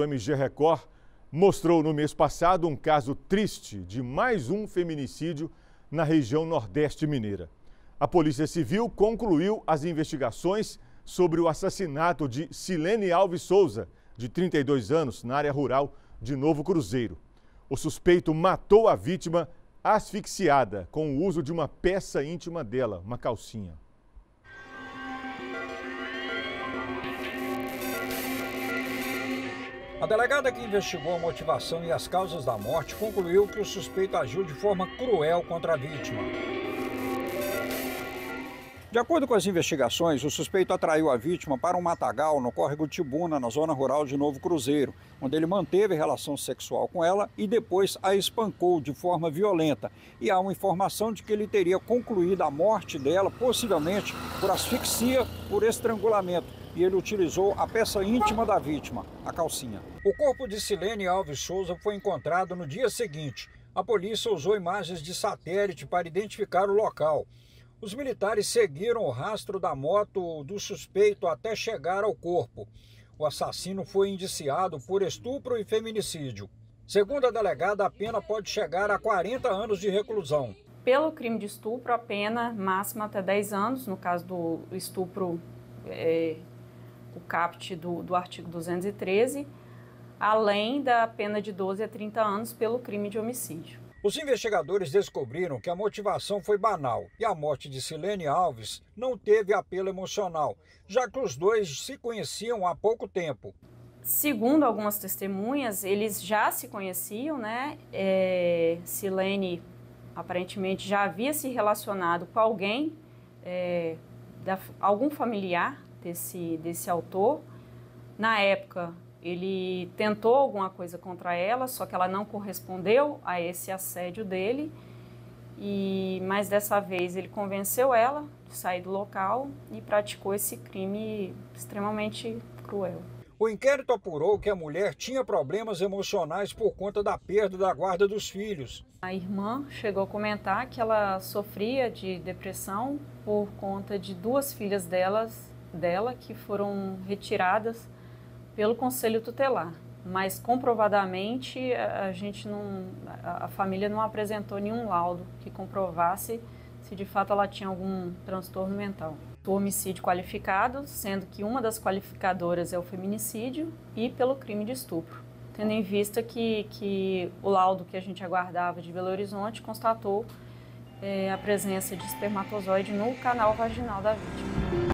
O MG Record mostrou no mês passado um caso triste de mais um feminicídio na região Nordeste Mineira. A Polícia Civil concluiu as investigações sobre o assassinato de Silene Alves Souza, de 32 anos, na área rural de Novo Cruzeiro. O suspeito matou a vítima asfixiada com o uso de uma peça íntima dela, uma calcinha. A delegada que investigou a motivação e as causas da morte concluiu que o suspeito agiu de forma cruel contra a vítima. De acordo com as investigações, o suspeito atraiu a vítima para um matagal no córrego Tibuna, na zona rural de Novo Cruzeiro, onde ele manteve relação sexual com ela e depois a espancou de forma violenta. E há uma informação de que ele teria concluído a morte dela, possivelmente por asfixia por estrangulamento e ele utilizou a peça íntima da vítima, a calcinha. O corpo de Silene Alves Souza foi encontrado no dia seguinte. A polícia usou imagens de satélite para identificar o local. Os militares seguiram o rastro da moto do suspeito até chegar ao corpo. O assassino foi indiciado por estupro e feminicídio. Segundo a delegada, a pena pode chegar a 40 anos de reclusão. Pelo crime de estupro, a pena máxima até 10 anos, no caso do estupro é, o caput do, do artigo 213, além da pena de 12 a 30 anos pelo crime de homicídio. Os investigadores descobriram que a motivação foi banal e a morte de Silene Alves não teve apelo emocional, já que os dois se conheciam há pouco tempo. Segundo algumas testemunhas, eles já se conheciam, né? É, Silene aparentemente já havia se relacionado com alguém, é, da, algum familiar desse, desse autor. Na época, ele tentou alguma coisa contra ela, só que ela não correspondeu a esse assédio dele. E mas dessa vez ele convenceu ela de sair do local e praticou esse crime extremamente cruel. O inquérito apurou que a mulher tinha problemas emocionais por conta da perda da guarda dos filhos. A irmã chegou a comentar que ela sofria de depressão por conta de duas filhas delas dela que foram retiradas pelo conselho tutelar, mas comprovadamente a gente não, a família não apresentou nenhum laudo que comprovasse se de fato ela tinha algum transtorno mental. O homicídio qualificado, sendo que uma das qualificadoras é o feminicídio e pelo crime de estupro, tendo em vista que, que o laudo que a gente aguardava de Belo Horizonte constatou é, a presença de espermatozoide no canal vaginal da vítima.